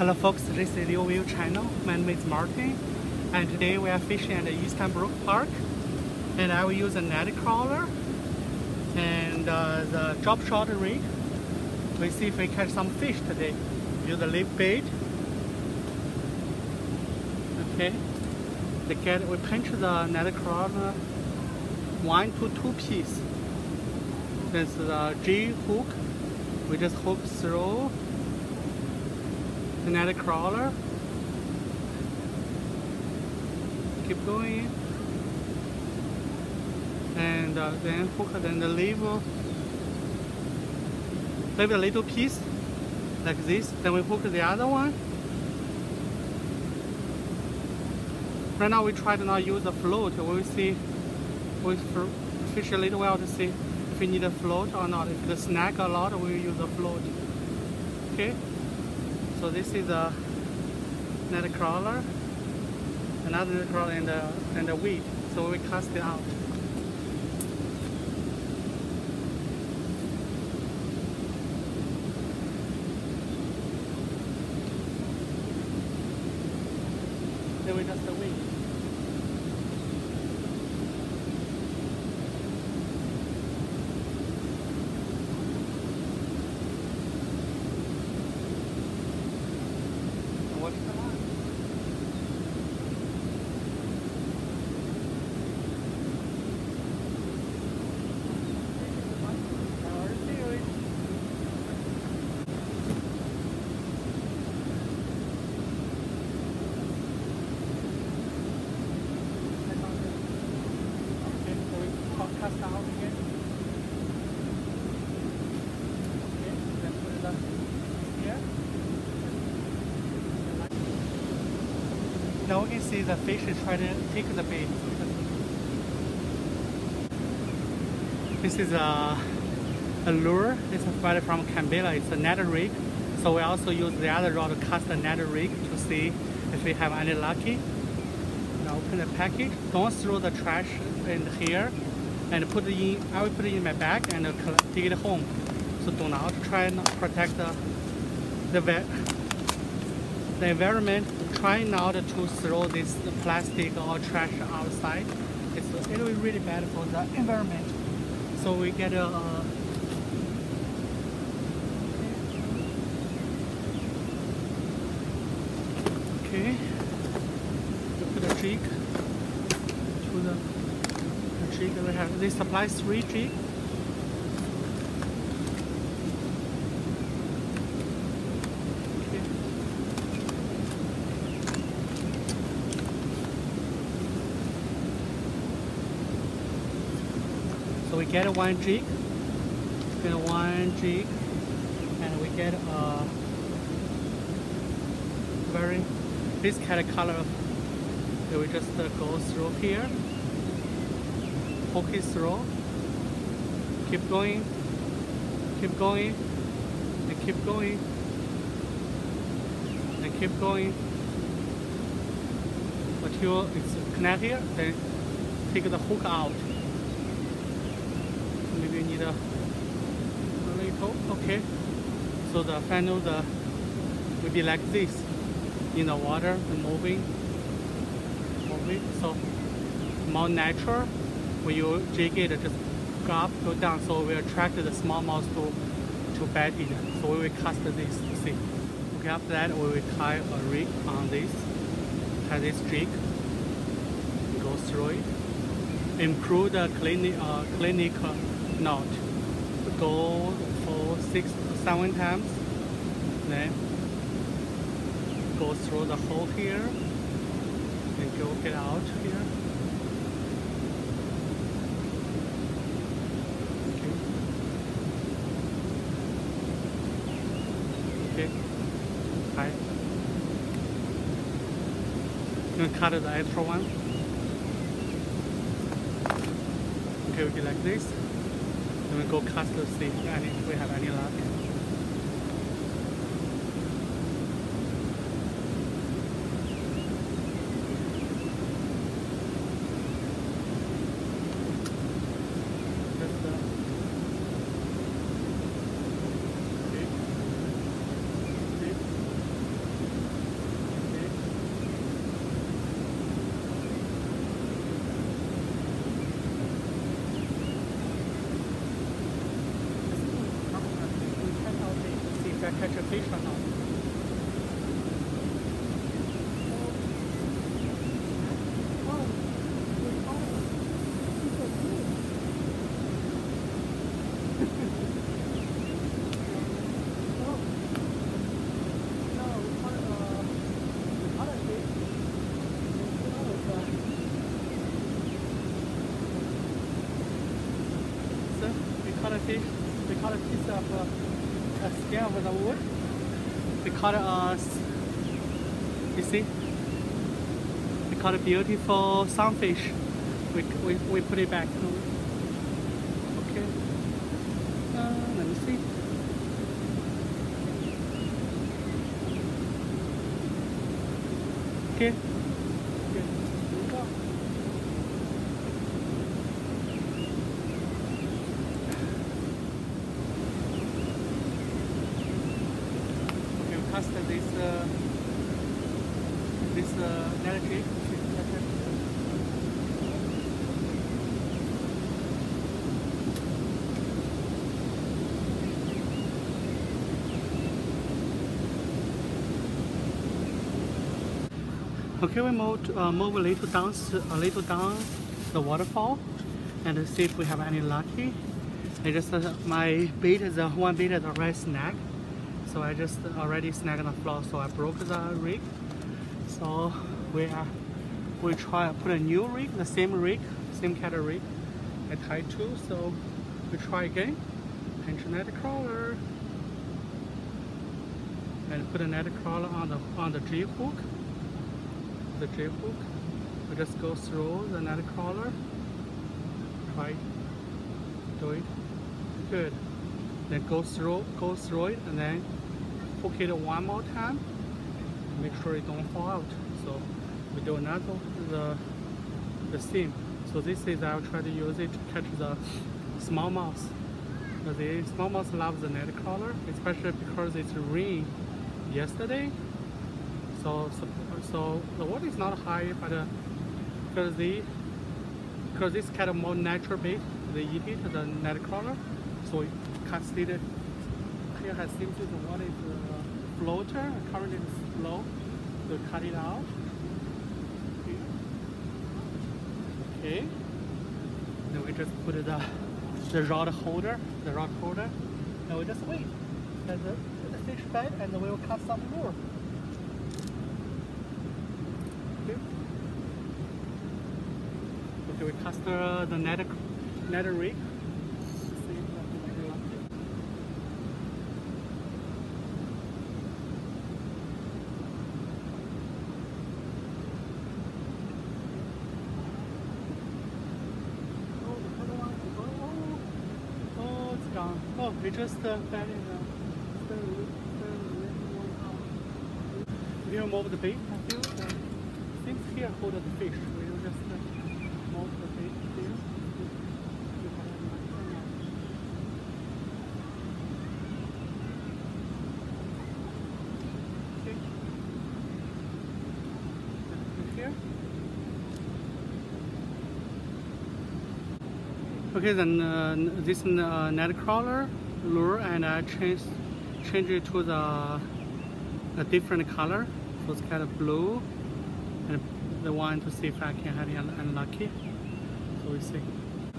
Hello folks, this is Liu View channel. My name is Martin and today we are fishing at the Estabrook Park and I will use a net crawler and uh, the drop shot rig. We see if we catch some fish today. Use a live bait. Okay. The get we pinch the net crawler one to two piece. This is a G hook. We just hook through another crawler. Keep going. And uh, then hook then the leave, leave a little piece like this. Then we hook the other one. Right now we try to not use the float. We will see, we fish a little while to see if we need a float or not. If the snag a lot, we will use a float. Okay. So this is a net crawler, another net crawler and a, and a weed. So we cast it out. Then we just weed. What's the line? Okay, so we ca- cast out again. Okay, then put it up here. Now we can see the fish is trying to take the bait. This is a, a lure. It's provided from Canberra. It's a Ned rig. So we also use the other rod to cast the Ned rig to see if we have any lucky. Now open the package. Don't throw the trash in here and put it in. I will put it in my bag and take it home. So do not try and protect the the the environment, try not to throw this plastic or trash outside. It's it will be really bad for the environment. So we get a. Uh, okay. We put a jig to the, the jig. We have this supply three jig. Get a one jig, get a one jig, and we get a very this kind of color. So we just uh, go through here, poke it through, keep going, keep going, and keep going, and keep going until it's connected. Then take the hook out. Maybe need a, a little. Okay. So the final the will be like this in the water, moving, moving. So more natural. When you jig it, just go up, go down. So we attract the smallmouth to to bite it. So we will cast this. See. Okay. After that, we will tie a rig on this. Tie this jig. Go through it. Improve the clinch uh, clinch uh, knot. Go for six seven times. Then go through the hole here and go get out here. Okay. Okay. Hi. To cut the extra one? Okay, we do like this. Then we go cast to see if we have any luck. Just, uh, okay. Okay. I catch a fish or not. So we caught a fish. We caught a piece of uh, a skin of the wood. We caught uh, you see? We caught a beautiful sunfish. We, we, we put it back. Okay. Uh, let me see. Okay. Okay. Here we go. Okay, we cast this uh, this uh, narrative. Okay, we moved uh, move a little down a little down the waterfall and see if we have any lucky. I just uh, my bait is uh, one bait is already snagged, so I just already snagged the floor, so I broke the rig. So we are we try put a new rig, the same rig, same kind of rig. I tied to, so we try again. Pinch another crawler and put another crawler on the on the G hook. The J hook. We just go through the net crawler. Try do it. Good. Then go through go through it and then hook it one more time. Make sure it don't fall out. So we do another the the seam. So this is I'll try to use it to catch the smallmouth. The smallmouth loves the net crawler, especially because it's rain yesterday. So, so, so the water is not high, but uh, because the because this kind of more natural bait, they eat it, the net crawler. So it can't see it. Here has seems the water is uh, floater, current is low, so cut it out. Okay. Then we just put the the rod holder, the rod holder, and we just wait. And the, the fish bite, and we will cut some more. Okay, we cast the, the net, Ned rig. Oh, the oh, oh, it's gone. Oh, we just uh, fell in the, in the- the the. Uh, here hold the fish. We will just uh, move the bait here. You have a knife or not? Okay. Put here. Okay, then uh, this uh, net crawler lure and I change change it to the a different color. So it's kind of blue and the one to see if I can have it un- unlucky. So we see.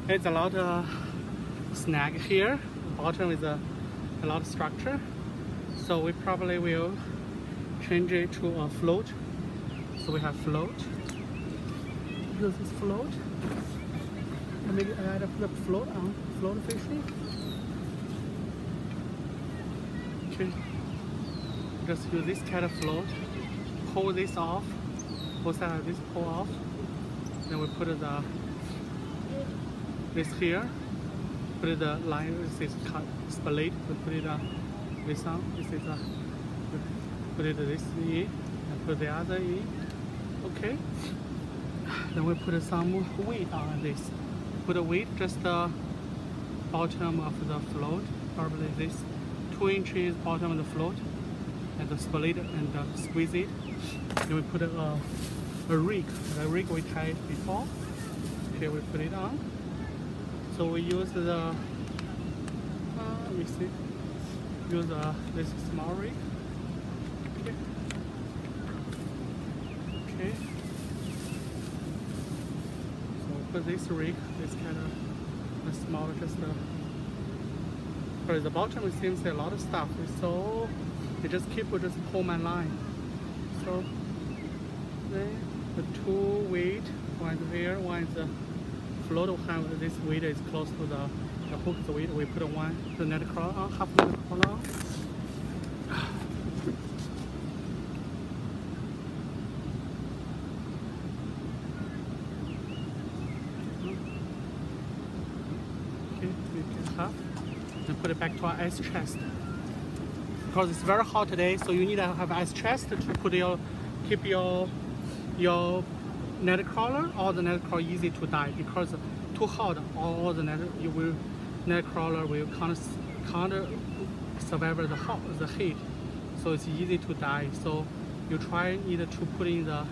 It's a lot of snag here. Bottom is a, a lot of structure. So we probably will change it to a float. So we have float. This float. A a float on float fishing. Okay. Just use this kind of float. Pull this off. pull sides of this pull off. Then we put the this here. Put the line. This is cut split. We put it uh, this on. This is uh, put it this in and put the other in. Okay. Then we put some weight on this. Put a weight just the bottom of the float, probably this two inches bottom of the float, and the split and uh, squeeze it. Then we put a, uh, a rig, the rig we tied before. Here we put it on. So we use the, uh, let me see. use uh, this small rig. Okay. okay. For this rig, this kind of a small, just uh, for the bottom it seems a lot of stuff. So they just keep with just pull my line. So then the two weight, one is here, one is the float will have this weight is close to the the hook the weight we put on one the net crawl on half net crawl. Okay, we and put it back to our ice chest. Because it's very hot today so you need to have ice chest to put your keep your your net crawler or the net crawler easy to die. Because too hot all the net you will net crawler will can't can't survive the hot the heat. So it's easy to die. So you try either to put in the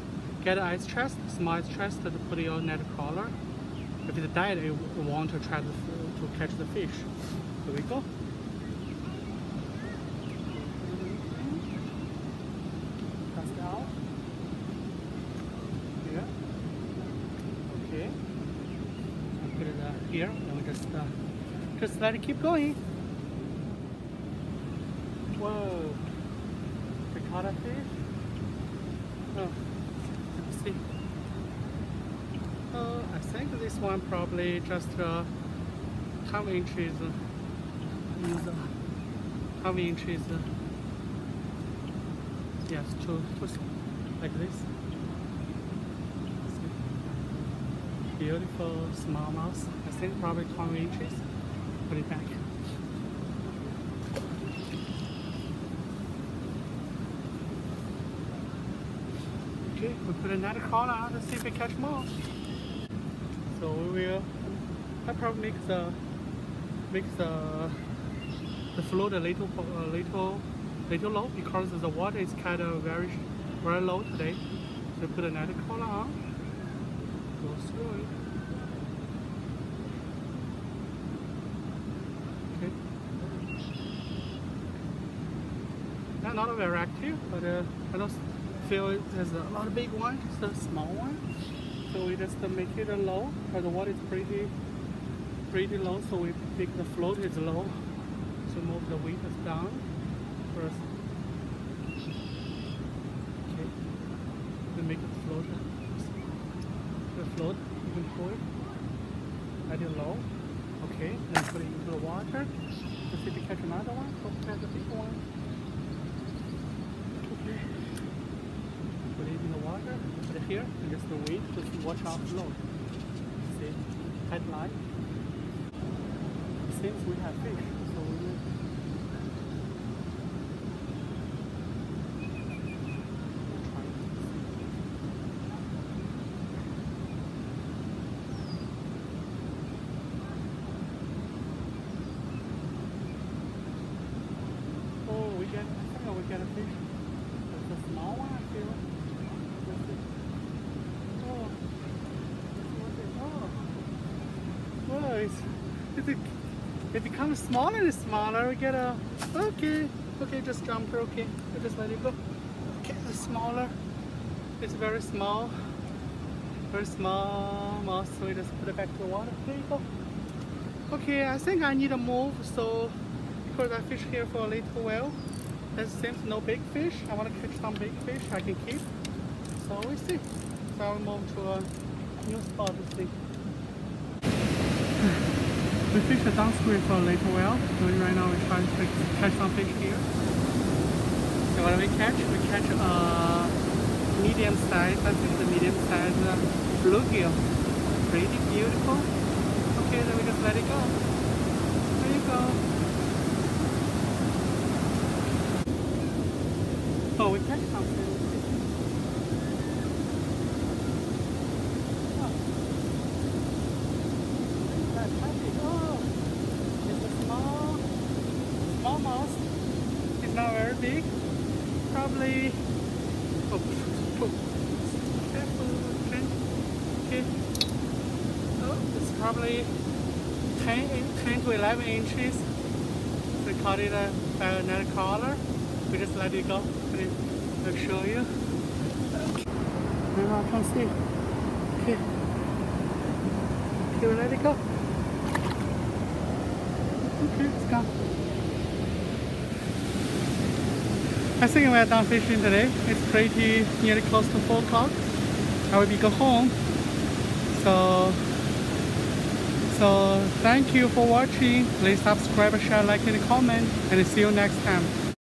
get ice chest small ice chest to put your net crawler. If it's died it want to try to, catch the fish here we go Cast out. Yeah. Okay. Put it here and we just uh, just let it keep going. Whoa, the caught a fish. Oh, let's see. Oh, I think this one probably just uh, is uh, half inches. Uh, yes, two, two, like this. beautiful smallmouth. I think probably 20 inches. Put it back. In. Okay, we put another collar on to see if we catch more. So we will, I probably make the, make the, the float a little, a little, little low because the water is kind of very, very low today. So put another collar on go through it. Okay. They're not very active, but uh, I don't feel there's a lot of big one, just a small one. So we just make it a low, but the water is pretty, pretty low, so we make the float is low. to move the weight down first. Okay. We make it float the float, even pull it, let it low. Okay, then put it into the water. Let's see if we catch another one. Hope catch a big one. Okay. Put it in the water, put it here, and just wait, just watch out float. See, line. Since we have fish, so we will get a fish. It's a small one, I feel. Oh. Oh. it's, it, it becomes smaller and smaller. We get a, okay, okay, just jump okay. I just let it go. Okay, it's smaller. It's very small. Very small mouse, so we just put it back to the water. There you go. Okay, I think I need to move, so because I fish here for a little while. There seems no big fish. I want to catch some big fish I can keep. So we see. So I'll move to a new spot to see. We fished a downstream for a little while. So right now we're trying to catch some fish here. So what do we catch? We catch a medium size, I think the medium size uh, bluegill. Pretty beautiful. Okay, then we just let it go. There you go. Oh, we catch something. small mouse. It's not very big. Probably oh, oh. Careful, okay. okay. Oh, it's probably 10, 10 to 11 inches. So caught it a, another color. We just let it go. I'll show you. No, I can't see. Okay. Okay, we let it go. Okay, it's gone. I think we're done fishing today. It's pretty nearly close to 4 o'clock. I will be go home. So, so thank you for watching. Please subscribe, share, like, and comment. And see you next time.